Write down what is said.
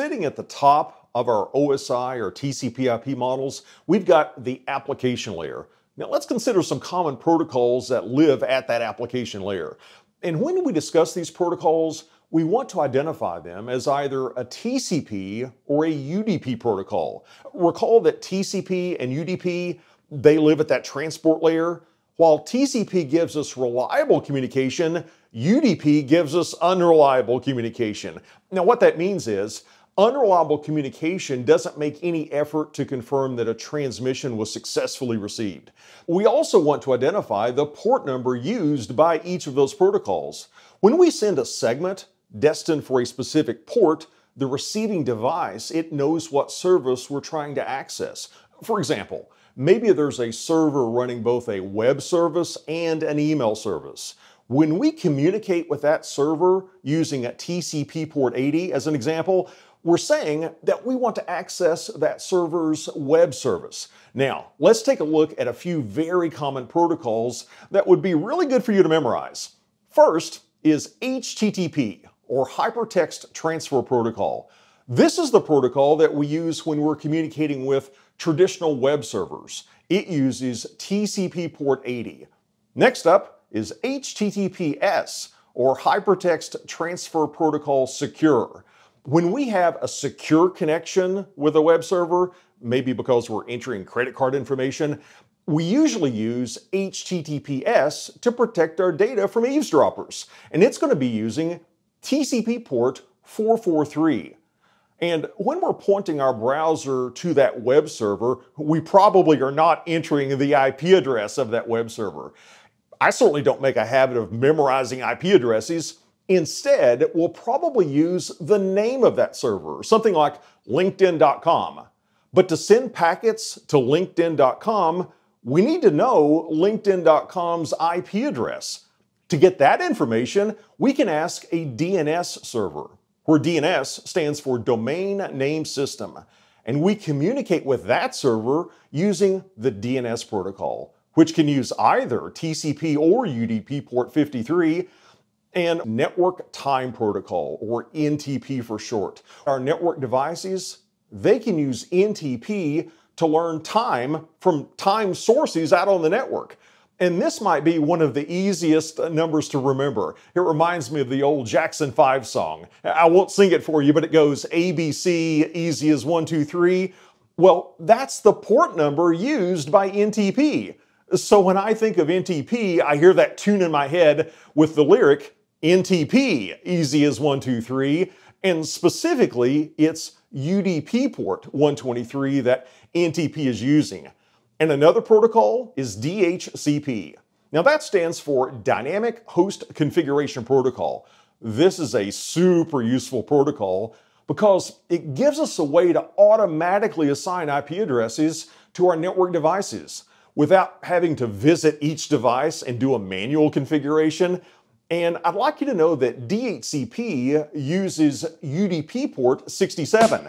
sitting at the top of our OSI or TCP IP models, we've got the application layer. Now let's consider some common protocols that live at that application layer. And when we discuss these protocols, we want to identify them as either a TCP or a UDP protocol. Recall that TCP and UDP, they live at that transport layer. While TCP gives us reliable communication, UDP gives us unreliable communication. Now, what that means is unreliable communication doesn't make any effort to confirm that a transmission was successfully received. We also want to identify the port number used by each of those protocols. When we send a segment destined for a specific port, the receiving device, it knows what service we're trying to access. For example, maybe there's a server running both a web service and an email service. When we communicate with that server using a TCP port 80 as an example, we're saying that we want to access that server's web service. Now, let's take a look at a few very common protocols that would be really good for you to memorize. First is HTTP, or Hypertext Transfer Protocol. This is the protocol that we use when we're communicating with traditional web servers. It uses TCP port 80. Next up is HTTPS, or Hypertext Transfer Protocol Secure. When we have a secure connection with a web server, maybe because we're entering credit card information, we usually use HTTPS to protect our data from eavesdroppers. And it's going to be using TCP port 443. And when we're pointing our browser to that web server, we probably are not entering the IP address of that web server. I certainly don't make a habit of memorizing IP addresses. Instead, we'll probably use the name of that server, something like LinkedIn.com. But to send packets to LinkedIn.com, we need to know LinkedIn.com's IP address. To get that information, we can ask a DNS server, where DNS stands for Domain Name System. And we communicate with that server using the DNS protocol, which can use either TCP or UDP port 53 and Network Time Protocol, or NTP for short. Our network devices, they can use NTP to learn time from time sources out on the network. And this might be one of the easiest numbers to remember. It reminds me of the old Jackson 5 song. I won't sing it for you, but it goes ABC, easy as one, two, three. Well, that's the port number used by NTP. So when I think of NTP, I hear that tune in my head with the lyric NTP, easy as one, two, three. And specifically, it's UDP port 123 that NTP is using. And another protocol is DHCP. Now that stands for Dynamic Host Configuration Protocol. This is a super useful protocol because it gives us a way to automatically assign IP addresses to our network devices without having to visit each device and do a manual configuration. And I'd like you to know that DHCP uses UDP port 67.